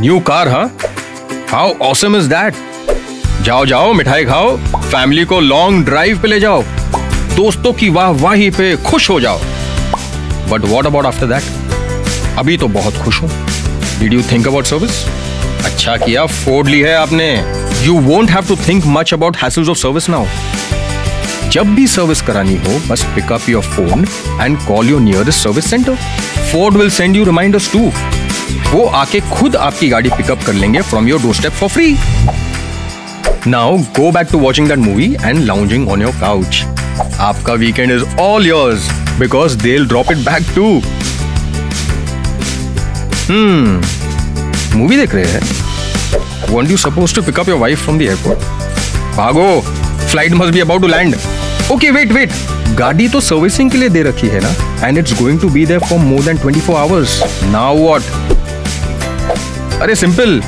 New car हाँ how awesome is that जाओ जाओ, मिठाई खाओ फैमिली को लॉन्ग ड्राइव पे ले जाओ, दोस्तों की वाह वाही पे खुश हो जाओ। But what about after that अभी तो बहुत खुश हूँ। Did you think about service अच्छा किया फोर्ड ली है आपने। You won't have to think much about hassles of service now जब भी सर्विस करानी हो, बस pickup your phone and call your nearest service centre Ford will send you reminders to वो आके खुद आपकी गाड़ी पिकअप कर लेंगे from your doorstep for free now go back to watching that movie and lounging on your couch आपका weekend is all yours because they drop it back to hmm movie देख रहे हैं? Won't you suppose to pickup your wife from the airport भागो. Flight must be about to land okay wait wait गाड़ी तो servicing के लिए दे रखी है ना? And it's going to be there for more than 24 hours now what अरे simple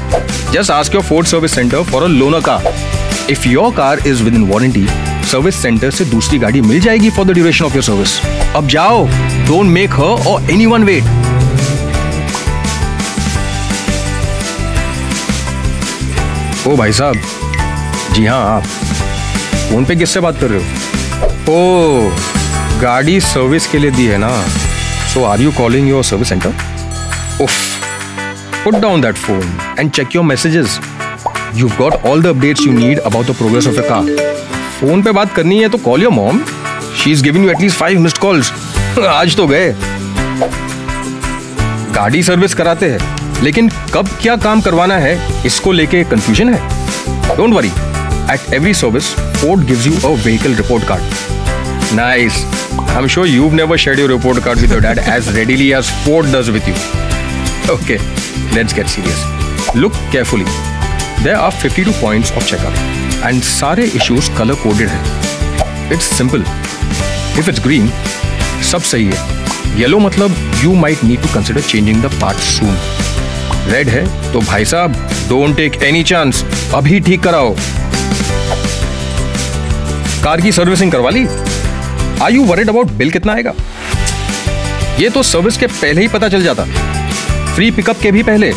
just ask your Ford service centre for a loaner car if your car is within warranty service centre से दूसरी गाड़ी मिल जाएगी for the duration of your service अब जाओ. Don't make her और anyone wait ओ भाई साहब, जी हाँ आप फ़ोन पे किससे बात कर रहे हो? ओ, गाड़ी सर्विस के लिए दी है ना? So are you calling your service centre उफ put down that phone and check your messages you got all the updates you need about the progress of the car phone पे बात करनी है तो call your mom she is giving you at least five missed calls आज तो गए। गाड़ी service कराते हैं। लेकिन कब क्या काम करवाना है, इसको लेके कंफ्यूजन है। Don't worry at every service Ford gives you a vehicle report card nice I am sure you've never shared your report card with your dad as readily as Ford does with you. Okay, let's get serious. Look carefully. There are 52 points of checkup and सारे issues color coded हैं. It's simple. If it's green, सब सही है. Yellow मतलब you might need to consider changing the parts soon. Red है तो भाई साहब डोंट टेक एनी चांस अभी ठीक कराओ कार की सर्विसिंग करवा ली I you worried about bill कितना आएगा ये तो सर्विस के पहले ही पता चल जाता फ्री पिकअप के भी पहले।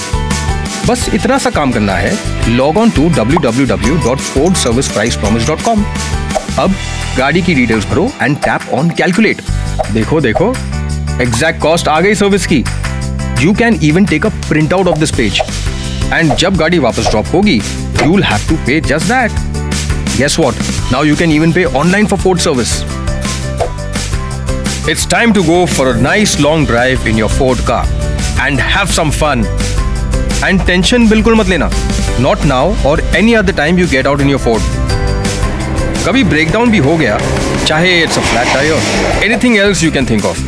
बस इतना सा काम करना है log on to W W W dot Ford service price promise dot com अब गाड़ी की डिटेल्स भरो एंड टैप ऑन कैलकुलेट देखो देखो एग्जैक्ट कॉस्ट आ गई सर्विस की। You can even take a printout of this page and जब गाड़ी वापस ड्रॉप होगी you will have to pay just that guess what now you can even pay online for Ford service it's time to go for a nice long drive in your Ford car and have some fun and tension बिल्कुल मत लेना not now और any other time you get out in your Ford कभी breakdown भी हो गया चाहे it's a flat tyre anything else you can think of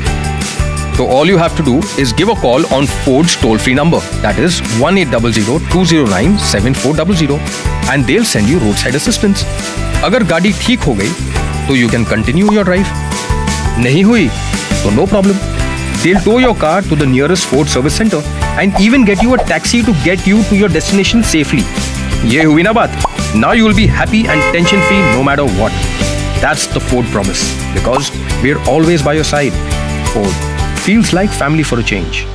तो all you have to do is give a call on Ford toll free number that is one eight double zero two zero nine seven four double zero and they'll send you roadside assistance अगर गाड़ी ठीक हो गई तो you can continue your drive नहीं हुई तो no problem They'll tow your car to the nearest Ford service center and even get you a taxi to get you to your destination safely. Ye hui baat. Now you'll be happy and tension free no matter what. That's the Ford promise because we're always by your side. Ford feels like family for a change.